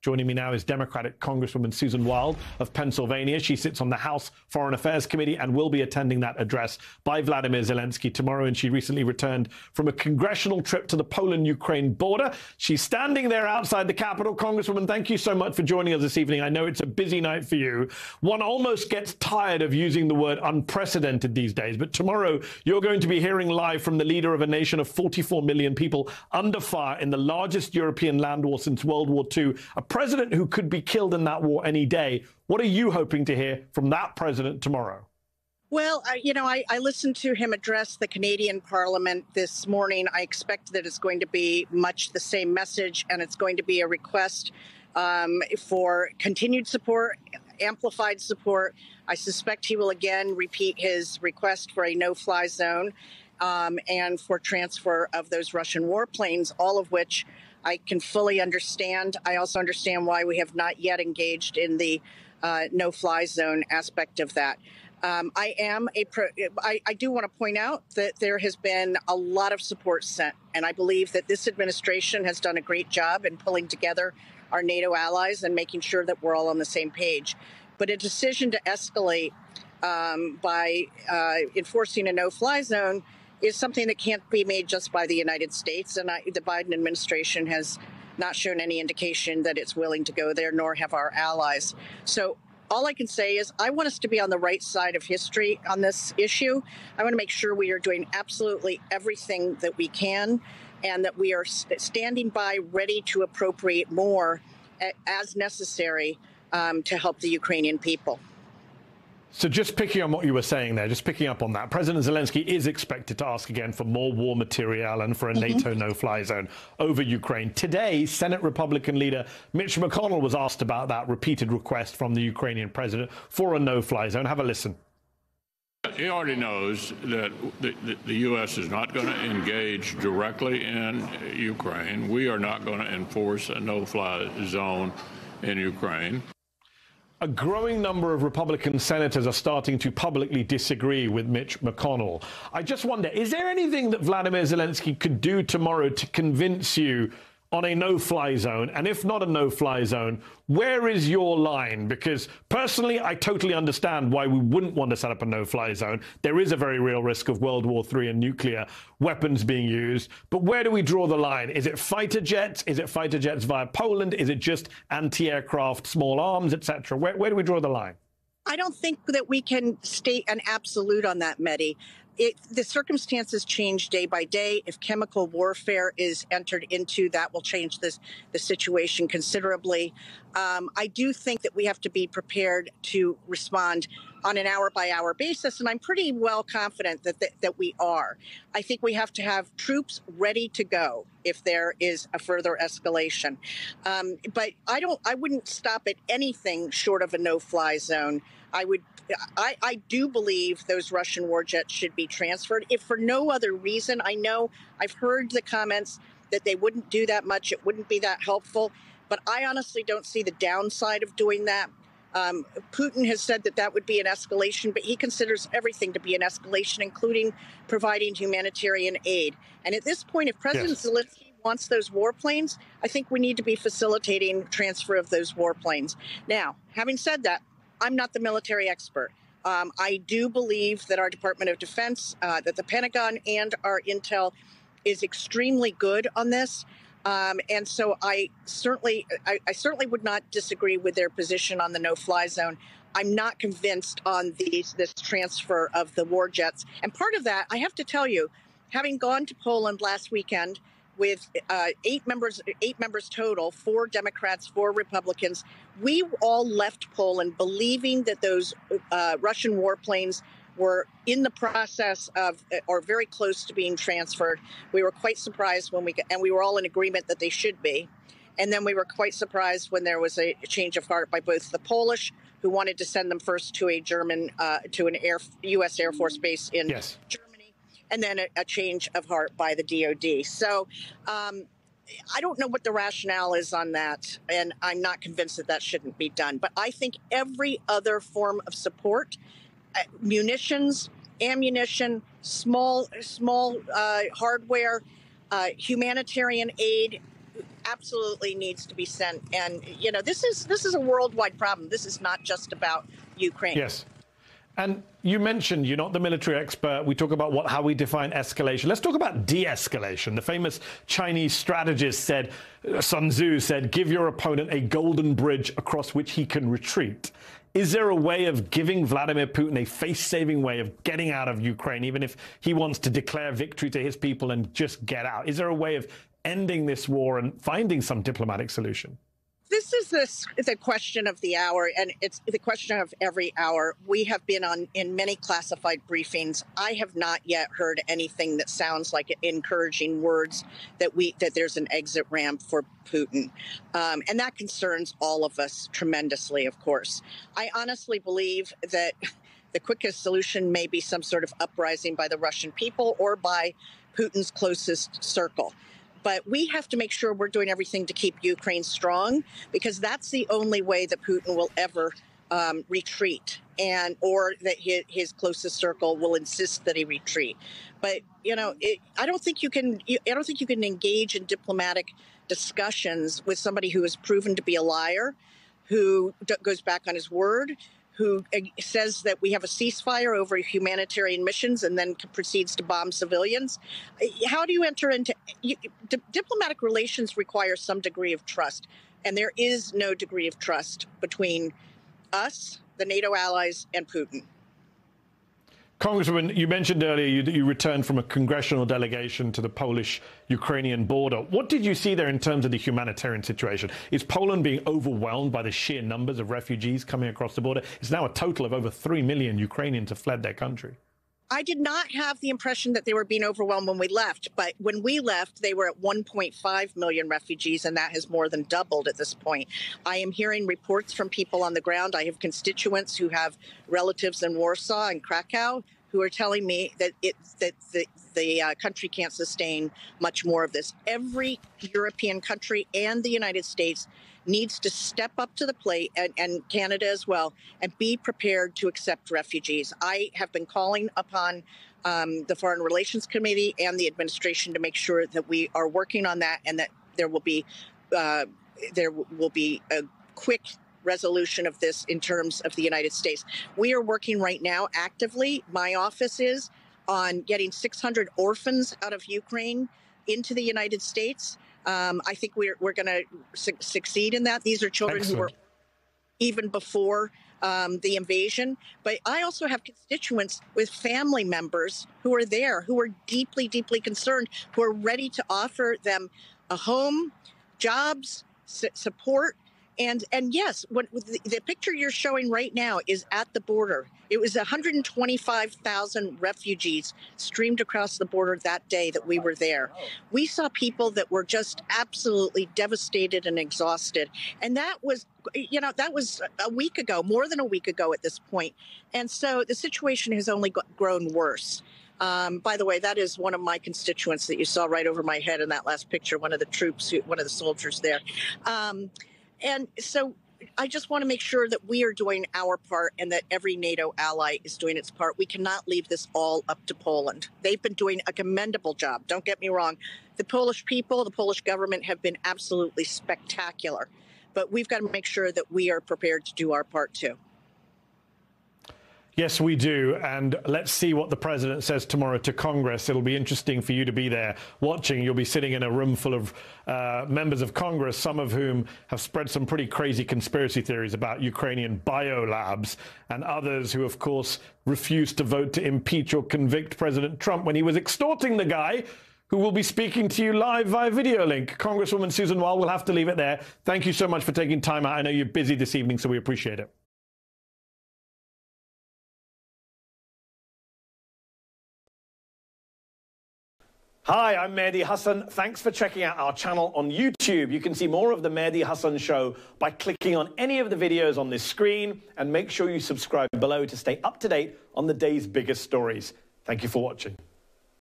Joining me now is Democratic Congresswoman Susan Wild of Pennsylvania. She sits on the House Foreign Affairs Committee and will be attending that address by Vladimir Zelensky tomorrow. And she recently returned from a congressional trip to the Poland Ukraine border. She's standing there outside the Capitol. Congresswoman, thank you so much for joining us this evening. I know it's a busy night for you. One almost gets tired of using the word unprecedented these days, but tomorrow you're going to be hearing live from the leader of a nation of 44 million people under fire in the largest European land war since World War II. President who could be killed in that war any day. What are you hoping to hear from that president tomorrow? Well, you know, I, I, listened to him address the Canadian Parliament this morning. I expect that it's going to be much the same message, and it's going to be a request um, for continued support, amplified support. I suspect he will again repeat his request for a no fly zone um, and for transfer of those Russian warplanes, all of which I can fully understand. I also understand why we have not yet engaged in the uh, no fly zone aspect of that. Um, I am a pro, I, I do want to point out that there has been a lot of support sent, and I believe that this administration has done a great job in pulling together our NATO allies and making sure that we're all on the same page. But a decision to escalate um, by uh, enforcing a no fly zone is something that can't be made just by the United States. And I, the Biden administration has not shown any indication that it's willing to go there, nor have our allies. So all I can say is I want us to be on the right side of history on this issue. I want to make sure we are doing absolutely everything that we can and that we are standing by ready to appropriate more as necessary um, to help the Ukrainian people. So just picking on what you were saying there, just picking up on that, President Zelensky is expected to ask again for more war material and for a mm-hmm. NATO no-fly zone over Ukraine. Today, Senate Republican leader Mitch McConnell was asked about that repeated request from the Ukrainian president for a no-fly zone. Have a listen. He already knows that the, the, the U.S. is not going to engage directly in Ukraine. We are not going to enforce a no-fly zone in Ukraine a growing number of Republican senators are starting to publicly disagree with Mitch McConnell. I just wonder is there anything that Vladimir Zelensky could do tomorrow to convince you on a no fly zone? And if not a no fly zone, where is your line? Because personally, I totally understand why we wouldn't want to set up a no fly zone. There is a very real risk of World War III and nuclear weapons being used. But where do we draw the line? Is it fighter jets? Is it fighter jets via Poland? Is it just anti aircraft, small arms, etc.? Where, where do we draw the line? I don't think that we can state an absolute on that, Mehdi it, the circumstances change day by day. If chemical warfare is entered into, that will change this the situation considerably. Um, I do think that we have to be prepared to respond on an hour by hour basis, and I'm pretty well confident that, that that we are. I think we have to have troops ready to go if there is a further escalation. Um, but I don't. I wouldn't stop at anything short of a no-fly zone. I would I, I do believe those Russian war jets should be transferred. If for no other reason, I know I've heard the comments that they wouldn't do that much, it wouldn't be that helpful, but I honestly don't see the downside of doing that. Um, Putin has said that that would be an escalation, but he considers everything to be an escalation, including providing humanitarian aid. And at this point, if President yes. Zelensky wants those warplanes, I think we need to be facilitating transfer of those warplanes. Now, having said that, I'm not the military expert. Um, I do believe that our Department of Defense, uh, that the Pentagon and our intel is extremely good on this. Um, and so I certainly, I, I, certainly would not disagree with their position on the no-fly zone. I'm not convinced on these this transfer of the war jets. And part of that, I have to tell you, having gone to Poland last weekend with uh, eight members, eight members total, four Democrats, four Republicans. We all left Poland believing that those uh, Russian warplanes were in the process of or very close to being transferred. We were quite surprised when we and we were all in agreement that they should be. And then we were quite surprised when there was a change of heart by both the Polish, who wanted to send them first to a German, uh, to an Air, U.S. Air Force base in yes. Germany and then a, a change of heart by the DoD. So. Um, I don't know what the rationale is on that, and I'm not convinced that that shouldn't be done. But I think every other form of support, uh, munitions, ammunition, small small uh, hardware, uh, humanitarian aid, absolutely needs to be sent. And you know, this is this is a worldwide problem. This is not just about Ukraine. Yes. And you mentioned you're not the military expert. We talk about what, how we define escalation. Let's talk about de-escalation. The famous Chinese strategist said, uh, Sun Tzu said, "Give your opponent a golden bridge across which he can retreat." Is there a way of giving Vladimir Putin a face-saving way of getting out of Ukraine, even if he wants to declare victory to his people and just get out? Is there a way of ending this war and finding some diplomatic solution? This is this the question of the hour and it's the question of every hour. We have been on in many classified briefings. I have not yet heard anything that sounds like encouraging words that we that there's an exit ramp for putin. Um, and that concerns all of us tremendously of course. I honestly believe that the quickest solution may be some sort of uprising by the russian people or by putin's closest circle but we have to make sure we're doing everything to keep Ukraine strong because that's the only way that Putin will ever um, retreat and or that his, his, closest circle will insist that he retreat. But you know, it, I don't think you can. I don't think you can engage in diplomatic discussions with somebody who has proven to be a liar, who goes back on his word, who says that we have a ceasefire over humanitarian missions and then proceeds to bomb civilians. How do you enter into you, di- diplomatic relations? Require some degree of trust, and there is no degree of trust between us, the NATO allies, and Putin. Congresswoman, you mentioned earlier you, you returned from a congressional delegation to the Polish Ukrainian border. What did you see there in terms of the humanitarian situation? Is Poland being overwhelmed by the sheer numbers of refugees coming across the border? It's now a total of over 3 million Ukrainians have fled their country. I did not have the impression that they were being overwhelmed when we left, but when we left, they were at 1.5 million refugees, and that has more than doubled at this point. I am hearing reports from people on the ground. I have constituents who have relatives in Warsaw and Krakow who are telling me that it that the the uh, country can't sustain much more of this. Every European country and the United States needs to step up to the plate, and, and Canada as well, and be prepared to accept refugees. I have been calling upon um, the Foreign Relations Committee and the administration to make sure that we are working on that, and that there will be uh, there will be a quick resolution of this in terms of the United States. We are working right now actively. My office is on getting 600 orphans out of Ukraine into the United States. Um, I think we're, we're going to su- succeed in that. These are children Excellent. who were even before um, the invasion. But I also have constituents with family members who are there, who are deeply, deeply concerned, who are ready to offer them a home, jobs, su- support, and and yes, what the, the picture you're showing right now is at the border. It was 125,000 refugees streamed across the border that day that we were there. We saw people that were just absolutely devastated and exhausted. And that was, you know, that was a week ago, more than a week ago at this point. And so the situation has only grown worse. Um, by the way, that is one of my constituents that you saw right over my head in that last picture, one of the troops, one of the soldiers there. Um, and so I just want to make sure that we are doing our part and that every NATO ally is doing its part. We cannot leave this all up to Poland. They've been doing a commendable job. Don't get me wrong. The Polish people, the Polish government have been absolutely spectacular. But we've got to make sure that we are prepared to do our part too. Yes, we do. And let's see what the president says tomorrow to Congress. It'll be interesting for you to be there watching. You'll be sitting in a room full of uh, members of Congress, some of whom have spread some pretty crazy conspiracy theories about Ukrainian biolabs, and others who, of course, refused to vote to impeach or convict President Trump when he was extorting the guy who will be speaking to you live via video link. Congresswoman Susan Wild, we'll have to leave it there. Thank you so much for taking time out. I know you're busy this evening, so we appreciate it. Hi, I'm Mehdi Hasan. Thanks for checking out our channel on YouTube. You can see more of The Mehdi Hasan Show by clicking on any of the videos on this screen and make sure you subscribe below to stay up to date on the day's biggest stories. Thank you for watching.